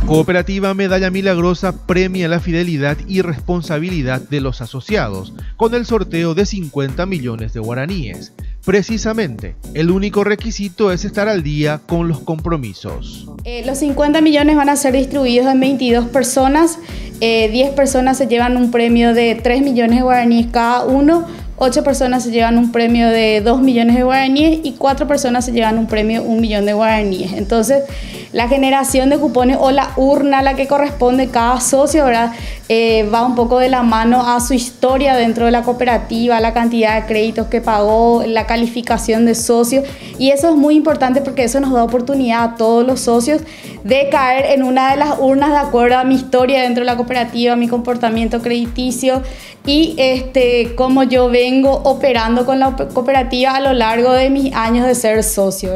cooperativa Medalla Milagrosa premia la fidelidad y responsabilidad de los asociados con el sorteo de 50 millones de guaraníes. Precisamente, el único requisito es estar al día con los compromisos. Eh, los 50 millones van a ser distribuidos en 22 personas. 10 eh, personas se llevan un premio de 3 millones de guaraníes cada uno. 8 personas se llevan un premio de 2 millones de guaraníes y 4 personas se llevan un premio de 1 millón de guaraníes. Entonces, la generación de cupones o la urna a la que corresponde cada socio, ¿verdad? Eh, va un poco de la mano a su historia dentro de la cooperativa, la cantidad de créditos que pagó, la calificación de socio. Y eso es muy importante porque eso nos da oportunidad a todos los socios de caer en una de las urnas de acuerdo a mi historia dentro de la cooperativa, mi comportamiento crediticio y este, cómo yo vengo operando con la cooperativa a lo largo de mis años de ser socio.